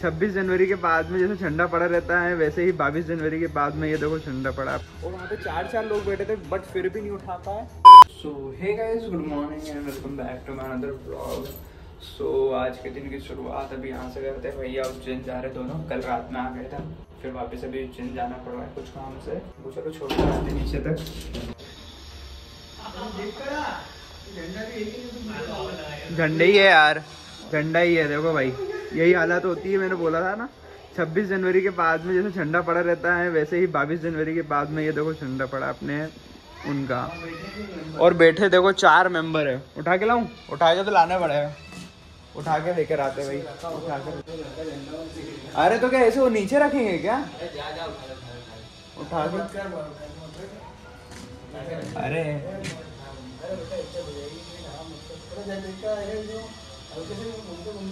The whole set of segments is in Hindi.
छब्बीस जनवरी के बाद में जैसे ठंडा पड़ा रहता है वैसे ही बाईस जनवरी के बाद में ये देखो ठंडा पड़ा। और वहाँ पे चार चार लोग बैठे थे बट फिर भी नहीं उठा पाए। So hey guys good morning and welcome back to my another blog so आज के दिन की शुरुआत अभी यहाँ से करते हैं। भैया उज्जैन जा रहे दोनों कल रात में आ गए थे। फिर वापस अभी उज्जैन जाना पड़ रहा है कुछ काम से। वो चलो छोड़ जाते नीचे तक। झंडा ही है यार झंडा ही है देखो भाई। यही हालत होती है, मैंने बोला था ना। 26 जनवरी के बाद में जैसे झंडा पड़ा रहता है, वैसे ही 22 जनवरी के बाद में ये देखो ठंडा पड़ा अपने उनका। और बैठे देखो चार मेंबर है। उठा के लाऊं? उठा के तो लाना पड़ेगा उठा के लेकर आते भाई। उठा के। अरे तो क्या ऐसे वो नीचे रखेंगे क्या? उठा के। अरे। घूम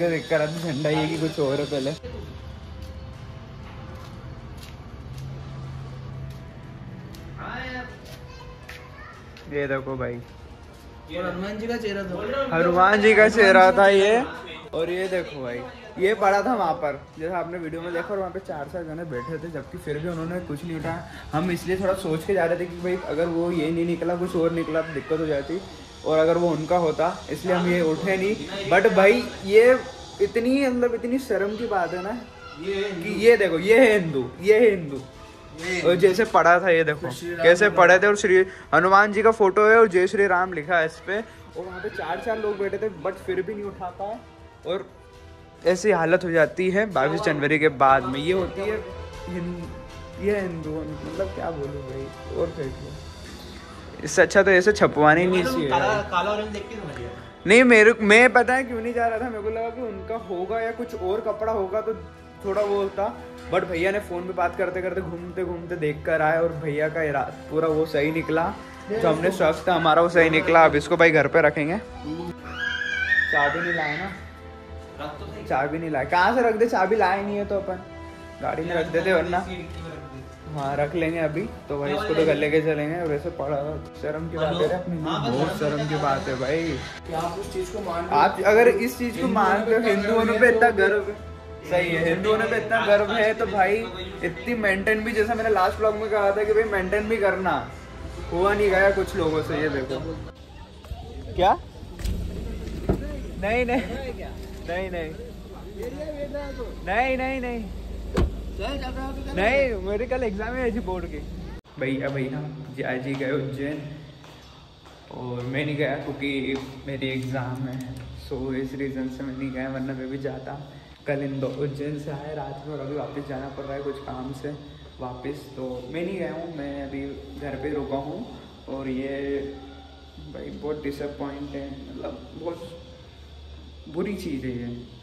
देख कर झंडा ये कि कुछ और पहले ये देखो भाई हनुमान जी का चेहरा था हनुमान जी का चेहरा था ये और ये देखो भाई ये पड़ा था वहाँ पर जैसे आपने वीडियो में देखा और वहाँ पे चार चार जने बैठे थे जबकि फिर भी उन्होंने कुछ नहीं उठाया हम इसलिए थोड़ा सोच के जा रहे थे कि भाई अगर वो ये नहीं निकला कुछ और निकला तो दिक्कत हो जाती और अगर वो उनका होता इसलिए हम ये उठे नहीं। बट भाई ये इतनी मतलब इतनी शर्म की बात है ना कि ये देखो ये है हिंदू ये है हिंदू। और जैसे पढ़ा था ये देखो कैसे पढ़े थे और श्री हनुमान जी का फ़ोटो है और जय श्री राम लिखा है इस पे। और वहाँ पे चार चार लोग बैठे थे बट फिर भी नहीं उठा पाए। और ऐसी हालत हो जाती है बाईस जनवरी के बाद में। ये होती है हिंद ये हिंदू मतलब क्या बोलूँ भाई और लो इससे अच्छा तो ऐसे छपवाने नहीं चाहिए नहीं मेरे मैं पता है क्यों नहीं जा रहा था मेरे को लगा कि उनका होगा या कुछ और कपड़ा होगा तो थोड़ा वो होता बट भैया ने फ़ोन पे बात करते करते घूमते घूमते देख कर आए और भैया का इरा- पूरा वो सही निकला जो हमने सोचा था हमारा वो सही निकला अब इसको भाई घर पे रखेंगे चाबी नहीं लाए ना तो चाबी नहीं लाए कहाँ से रख दे चाबी लाए नहीं है तो अपन गाड़ी में रख देते वरना हाँ रख लेंगे अभी तो भाई इसको तो घर लेके चलेंगे वैसे पड़ा शर्म की बात है अपनी हाँ, बहुत शर्म की बात है। भाई। आप उस चीज़ को मान आप अगर इस चीज़ को मानते हो हिंदुओं पे इतना गर्व सही है हिंदू होने पे इतना गर्व है तो भाई इतनी मेंटेन भी जैसा मैंने लास्ट ब्लॉग में कहा था कि भाई मेंटेन भी करना। हुआ नहीं गया कुछ लोगों से ये देखो। क्या? नहीं नहीं। नहीं नहीं। नहीं नहीं नहीं। नहीं, मेरे कल एग्ज़ाम है ऐसी बोर्ड के। भैया भैया जी आज ही गए उज्जैन और मैं नहीं गया क्योंकि मेरी एग्ज़ाम है। सो इस रीज़न से मैं नहीं गया, वरना मैं भी जाता। कल इंदौर उज्जैन से आए रात में और अभी वापस जाना पड़ रहा है कुछ काम से, वापस। तो मैं नहीं गया हूँ, मैं अभी घर पे रुका हूँ, और ये भाई, बहुत डिसअपॉइंट है। मतलब बहुत बुरी चीज़ है ये।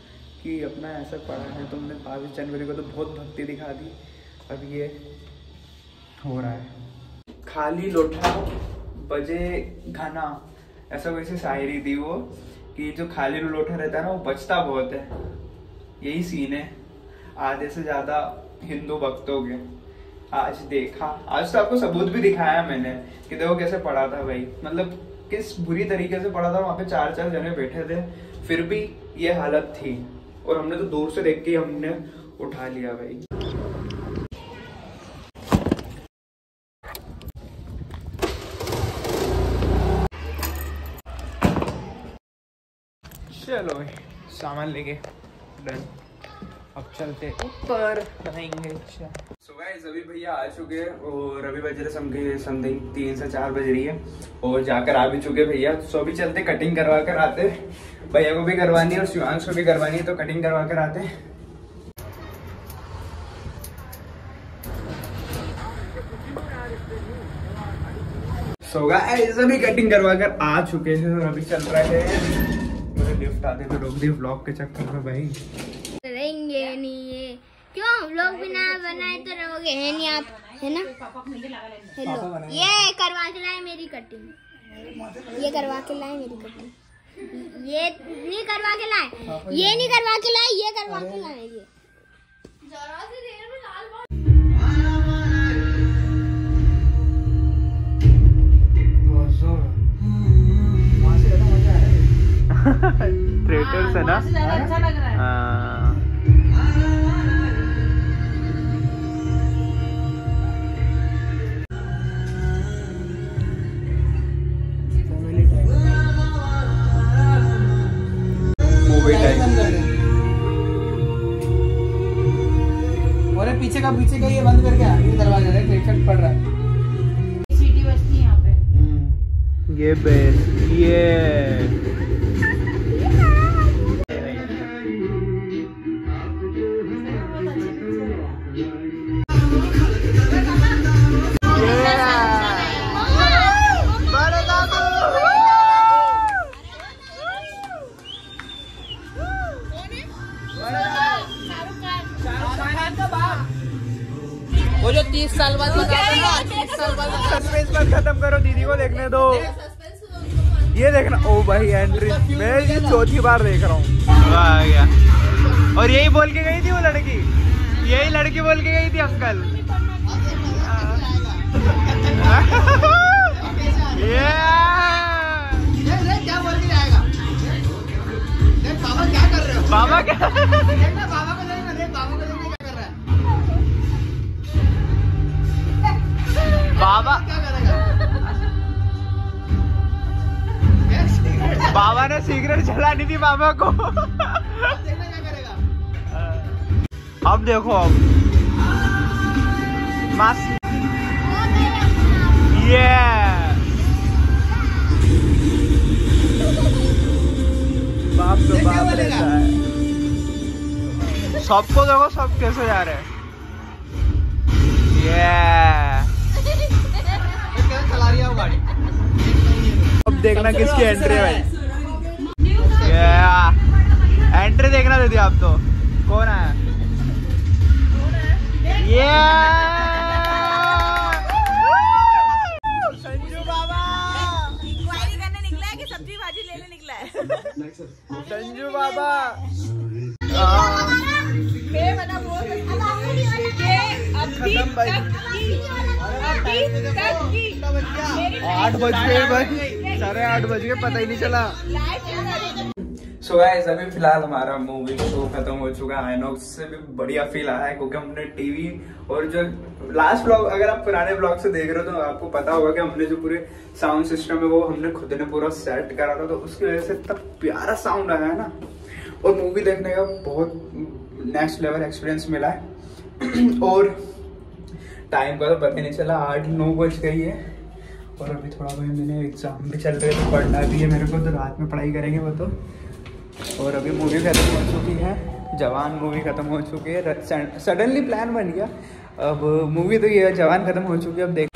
कि अपना ऐसा पढ़ा है तुमने बाईस जनवरी को तो बहुत भक्ति दिखा दी, अब ये हो रहा है। खाली लोटा, बजे घना, ऐसा वैसे शायरी थी वो, कि जो खाली लोटा रहता है ना, वो बचता बहुत है। यही सीन है। आधे से ज़्यादा हिंदू भक्तों के। आज देखा, आज तो आपको सबूत भी दिखाया मैंने, कि देखो कैसे पढ़ा था भाई। मतलब किस बुरी तरीके से पढ़ा था, वहाँ पे चार चार जने बैठे थे, फिर भी ये हालत थी। और हमने तो दूर से देख के ही हमने उठा लिया भाई। चलो भाई सामान लेके डन। अब चलते ऊपर। बनाएँगे सो गाइस अभी भैया आ चुके हैं और अभी बज रहे समझे समथिंग तीन से चार बज रही है। और जाकर आ भी चुके भैया। सो अभी चलते कटिंग करवा कर आते भैया को भी करवानी है और शिवांश को भी करवानी है तो कटिंग करवा कर आते सो गाइस अभी कटिंग करवा कर आ चुके हैं और अभी चल रहा है। मुझे लिफ्ट आते तो रोक दी व्लॉग के चक्कर में भाई। रहेंगे नहीं ये। क्यों? लोग बिना बनाए तो रहोगे है नहीं आप? है ना? हेलो ये करवा के लाए मेरी कटिंग ये करवा के लाए मेरी कटिंग ये नहीं करवा के लाए। ये नहीं करवा के लाए ये करवा के लाए ये। थिएटर से ना? अच्छा लग रहा है। का पीछे का ये बंद करके आ ये दरवाज़ा है क्रिकेट पड़ रहा है। सीटी बजती यहाँ पे। ये बेस ये वो जो तीस साल बाद तीस साल बाद सस्पेंस मत खत्म करो दीदी को देखने दो। ये देखना ओ भाई एंट्री। मैं ये चौथी बार देख रहा हूँ। और यही बोल के गई थी वो लड़की? यही लड़की बोल के गई थी अंकल? क्या बोल के जाएगा। बाबा क्या कर रहे हो? बाबा क्या? बाबा ने सिगरेट जलानी थी बाबा को। अब देखो अब। मस्त ये बाप तो बाप रहता है सबको देखो सब कैसे जा रहे हैं। ये चला रही है गाड़ी। अब देखना किसकी एंट्री है भाई। एंट्री देखना दीदी आप तो। कौन है? ये संजू बाबा। करने निकला है कि सब्ज़ी भाजी लेने निकला है? संजू बाबा। मैं बता बोल सकती अभी खत्म भाई। तक की अभी तक की मेरी आठ बज गए भाई। साढ़े आठ बज गए पता ही नहीं चला। सो गाइस अभी फ़िलहाल हमारा मूवी शो खत्म हो चुका है। आइनॉक्स से भी बढ़िया फील आया है, क्योंकि हमने टीवी और जो लास्ट ब्लॉग अगर आप पुराने ब्लॉग से देख रहे हो तो आपको पता होगा कि हमने जो पूरे साउंड सिस्टम है, वो हमने खुद ने पूरा सेट करा था। तो उसकी वजह से इतना प्यारा साउंड आया है ना। और मूवी देखने का बहुत नेक्स्ट लेवल एक्सपीरियंस मिला है। और टाइम का तो पता नहीं चला, आठ, नौ बज गई है। और अभी थोड़ा भाई मैंने एग्ज़ाम भी चल रहे हैं तो पढ़ना भी है मेरे को तो रात में पढ़ाई करेंगे वो तो। और अभी मूवी खत्म हो चुकी है, जवान मूवी खत्म हो चुकी है सडनली प्लान बन गया। अब मूवी तो ये जवान खत्म हो चुकी है, अब देख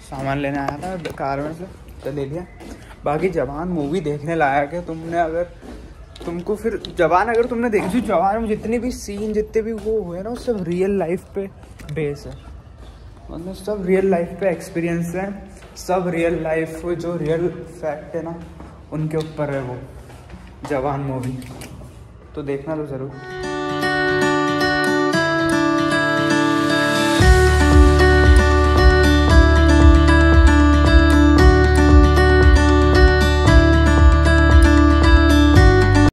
सामान लेने आया था, कार में से तो ले लिया। बाकी जवान मूवी देखने लायक है, तुमने अगर तुमको फिर जवान अगर तुमने देखी जो जवान में जितने भी सीन जितने भी वो हुए ना, वो सब रियल लाइफ पे बेस है। मतलब सब रियल लाइफ पे एक्सपीरियंस है। सब रियल लाइफ जो रियल फैक्ट है ना, उनके ऊपर है वो, जवान मूवी तो देखना तो ज़रूर।